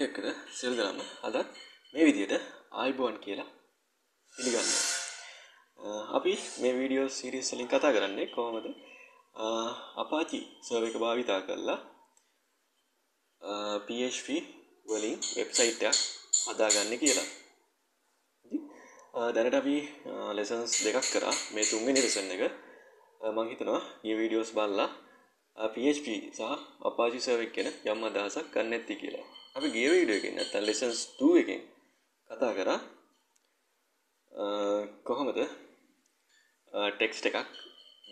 අයිට එක්කද සිල් දරන්න අද මේ විදියට ආයිබෝන් කියලා පිළිගන්න අපි මේ වීඩියෝ සිරිස් සලින් කතා කරන්නේ කොහොමද? අපාචි සර්ව එක භාවිතා කරලා PHP වලින් වෙබ්සයිට්යක් හදාගන්න කියලා. දැනට අපි ලෙසන්ස් දෙකක් කරා. මේ තුන්වෙනි ලෙසන් එක. මං හිතනවා මේ වීඩියෝස් බලලා PHP සහ අපාචි සර්වර් එක ගැන යම් අදහසක් ගන්න ඇති කියලා. අපි ගිය වීඩියෝ එකකින් නැත්නම් lessons 2 එකෙන් කතා කරා කොහොමද ටෙක්ස්ට් එකක්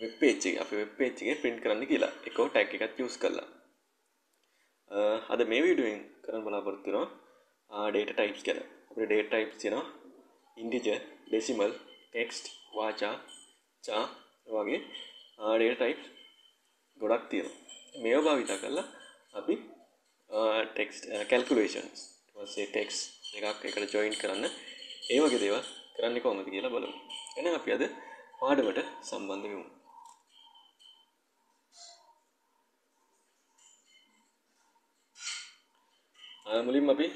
වෙබ් පේජ් එකේ අපි වෙබ් පේජ් එකේ print කරන්න කියලා. ඒකෝ ටැග් එකක් use කරලා. අද මේ වීඩියෝ එකෙන් කරන්න බලාපොරොත්තු වෙනවා data types ගැන. අපේ data types තියෙනවා integer, decimal, text, වාචා, චා වගේ data types ගොඩක් තියෙනවා මේවා භාවිතා කරලා අපි ටෙක්ස් කැල්කුලේෂන්ස් සේ ටෙක්ස් එකක් එකට ජොයින් කරන්න. ඒ වගේ දේවල් කරන්න කොහොමද කියලා බලමු. එහෙනම් අපි අද පාඩමට සම්බන්ධ වෙමු. මුලින්ම අපි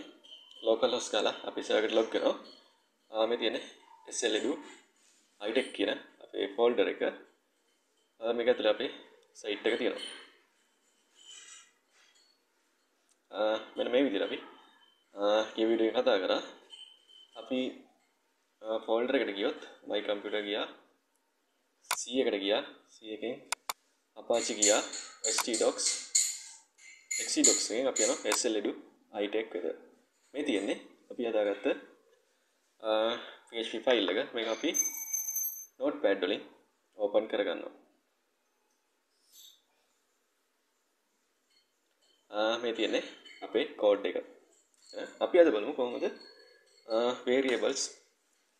ලෝකල් හොස් කාලා අපි සර්වර් ලොග් කරනවා. මේ තියෙන SLED iTech කියන අපේ ෆෝල්ඩර් එක. මේක ඇතුලේ අපි සයිට් එක තියෙනවා. මෙන්න මේ විදිහට අපි මේ වීඩියෝ එක කතා කරා. අපි ෆෝල්ඩර් එකට ගියොත් my computer ගියා C එකට ගියා C එකෙන් Apache ගියා htdocs htdocs එකෙන් අපි යනවා SLED iTech එකට මේ තියෙන්නේ අපි හදාගත්ත PHP ෆයිල් එක. මේක අපි notepad වලින් ඕපන් කරගන්නවා. මේ තියෙන්නේ අපේ කෝඩ් එක. අපි අද බලමු කොහොමද වේරියබල්ස්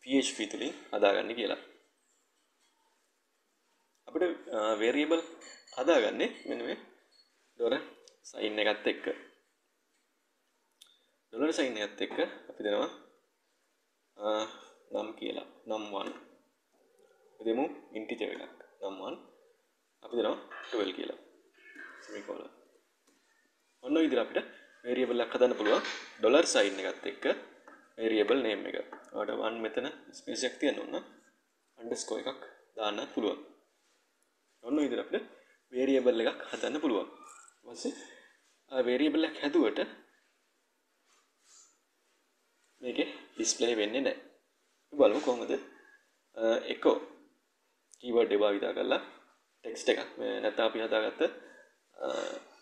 PHP තුළින් හදාගන්න කියලා. අපිට වේරියබල් හදාගන්නේ මෙන්න මේ ඩොලර් සයින් එකත් එක්ක. ඩොලර් සයින් එකත් එක්ක අපි දෙනවා නම් කියලා. නම් 1 දෙමු ඉන්ටිජර් එකක්. නම් 1 අපි දෙනවා 12 කියලා. සෙමිකෝලන් ඔන්න විදිහට අපිට වේරියබල් එකක් හදන්න පුළුවන් ඩොලර් සයින් එකත් එක්ක වේරියබල් නේම් එක. ඔයාලට වන් මෙතන ස්පේස් එකක් තියන්න ඕන. අන්ඩර්ස්කෝර් එකක් දාන්න පුළුවන්. ඔන්න විදිහට අපිට වේරියබල් එකක් හදන්න පුළුවන්. ඊට පස්සේ වේරියබල් එකක් හැදුවට මේකේ ඩිස්ප්ලේ වෙන්නේ නැහැ. අපි බලමු කොහොමද එකෝ කීවර්ඩ් එක භාවිත කරලා ටෙක්ස්ට් එකක් නැත්නම් අපි හදාගත්ත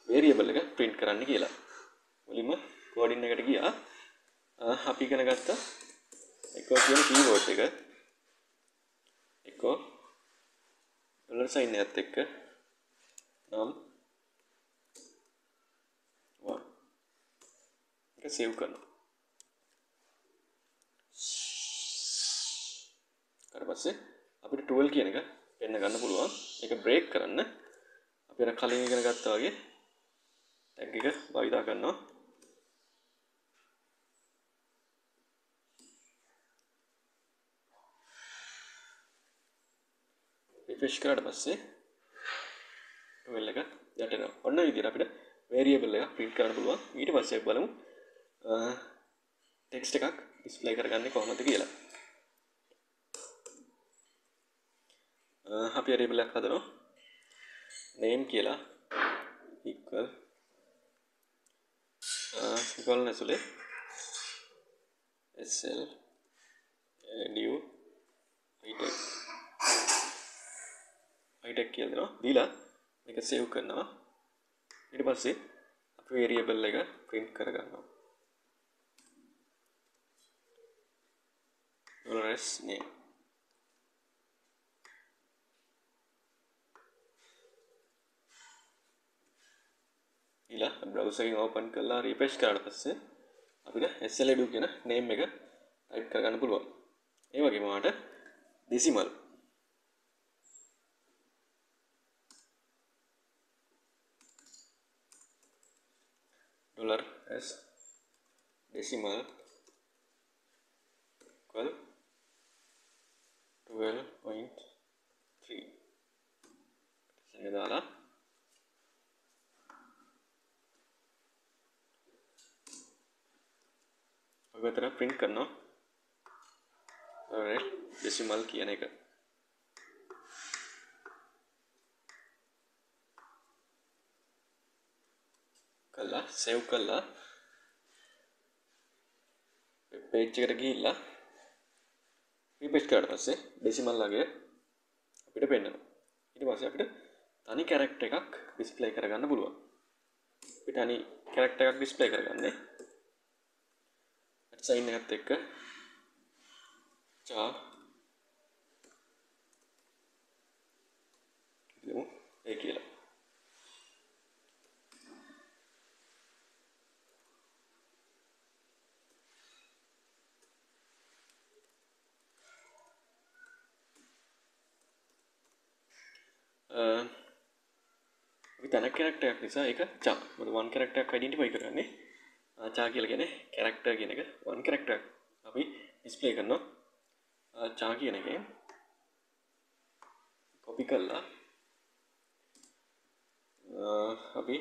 වේරියබල් එක ප්‍රින්ට් කරන්න කියලා මුලින්ම කෝඩින් එකට ගියා. අපි ඉගෙන ගත්තා. එකෝ කියන කීවර්ඩ් එක. එකෝ ඩොලර් සයින් එකත් එක්ක. නම්. වා ඒක සේව් කරනවා. ඊට පස්සේ අපිට 12 කියන එක පෙන්න ගන්න පුළුවන්. ඒක බ්‍රේක් කරන්න. අපි අර කලින් ඉගෙන ගත්තා වගේ ටැග් එක භාවිතා කරනවා. රිෆ්‍රෙෂ් කරාට පස්සේ ටුවල් එක යටෙනවා ඔන්න විදිහට අපිට වේරියබල් එකක් print කරන්න පුළුවන්. ඊට පස්සේ අපි බලමු ටෙක්ස්ට් එකක් ඩිස්ප්ලේ කරගන්නේ කොහොමද කියලා. අපි වේරියබල් එකක් හදනවා. name කියලා equal සිකල්න ඇතුලේ SL new iTech iTech කියලා දෙනවා දීලා මේක සේව් කරනවා. ඊට පස්සේ අපි වේරියබල් එක print කරගන්නවා. $s name ඊලා බ්‍රවසකින් ඕපන් කරලා රිපෙස්් කරට පස්සේ අපිට එස්සලඩු කියෙන නේම් එක ටයිප් කරගන්න පුළුවන්. ඒ වගේ මාට decimal dollar S decimal equal 12.3 දාලා මෙතන print කරනවා alright decimal කියන එක කළා සේව් කළා පේජ් එකට ගිහිල්ලා රිපෙස්ට් කරාට පස්සේ ඩෙසිමල් ලගේ අපිට පෙන්වනවා ඊට පස්සේ අපිට තනි කැරක්ටර් එකක් ඩිස්ප්ලේ කරගන්න පුළුවන්. අපිට තනි කැරක්ටර් එකක් ඩිස්ප්ලේ කරගන්නේ සයින් එකත් එක්ක චා ඒ කියලා අපි තැන කැරක්ටයක් නිසා එක චා වන් කරක්ටක් අඩිටිපයි කරන්නේ. චා කියල ගෙන කැරක්ට කියන එක. වන් කරක්ටක් අපි ඉස්පලේ කරනවා. චා කියන එක කොපි කල්ලා අපි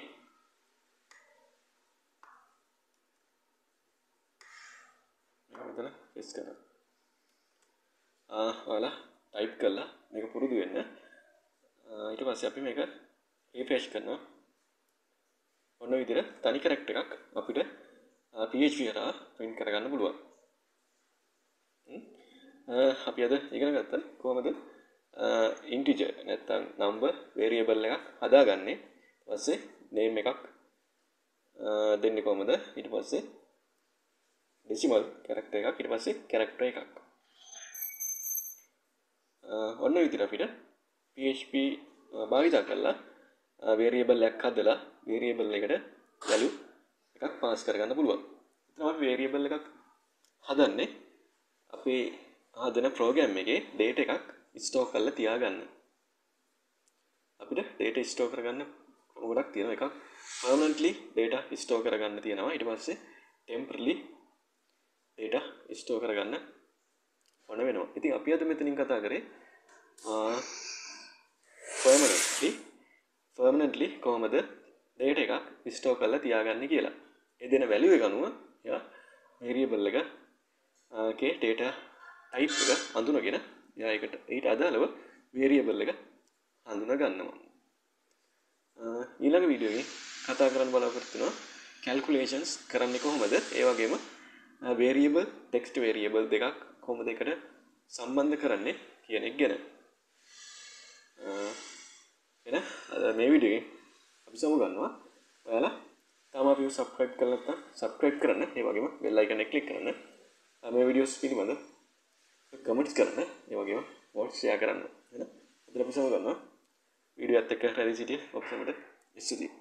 මෙතන පෙස් කර ඔයාලා ටයිප් කල්ලා මේක පුරුදු වෙන්න. ඊට පස්සේ අපි මේක රිෆ්‍රෙෂ් කරනවා. ඔන්න විදිහට තනි කැරක්ටර් එකක් අපිට PHP කරා print කරගන්න පුළුවන්. අපි අද ඉගෙන ගත්තා කොහොමද? ඉන්ටිජර් නැත්තම් නම්බර් වේරියබල් එකක් හදාගන්නේ. පස්සේ නේම් එකක් දෙන්නේ කොහොමද? ඊට පස්සේ ඩෙසිමල් කැරක්ටර් එකක් ඊට පස්සේ කැරක්ටර් එකක්. ඔන්න විදිහට අපිට PHP uh, භාවිතා කරලා uh, වේරියබල් එකක් හදලා වේරියබල් එකට වැලු එකක් පාස් කරගන්න පුළුවන්. එතන අපි වේරියබල් එකක් හදන්නේ අපේ හදන ප්‍රෝග්‍රෑම් එකේ ඩේටා එකක් ස්ටෝර් කරලා තියාගන්න. අපිට ඩේටා ස්ටෝර් කරගන්න ගොඩක් තියෙනවා එකක් permanently data ස්ටෝර් කරගන්න තියෙනවා ඊට පස්සේ temporarily data ස්ටෝර් කරගන්න ඕන වෙනවා. ඉතින් අපි අද මෙතනින් කතා කරේ uh, permanently permanently කොහොමද data එකක් ස්ටෝර් කරලා තියාගන්නේ කියලා. ඒ දෙන value එක අනුව එයා variable එක කේ data type එක අඳුනගෙන එයා ඒකට ඊට අදාළව variable එක හඳුනා ගන්නවා. ඊළඟ වීඩියෝ එකේ කතා කරන්න බලාපොරොත්තු වෙනවා calculations කරන්නේ කොහොමද? ඒ වගේම variable text variable දෙකක් කොහොමද එකට සම්බන්ධ කරන්නේ කියන එක ගැන. එන? මේ විඩියෝ අපි සමු ගන්නවා ඔයාලා තාම අපි සබ්ස්ක්‍රයිබ් කරලා නැත්නම් සබ්ස්ක්‍රයිබ් කරන්න. ඒ වගේම බෙල් අයිකන් එක ක්ලික් කරන්න. මේ වීඩියෝස් පිළිබඳ කමෙන්ට්ස් කරන්න. ඒ වගේම වොට් ෂෙයා කරන්න. එහෙනම් අද අපි සමු ගන්නවා වීඩියෝ එකත් එක්ක රැඳී සිටිය ඔබ සැමට ස්තුතියි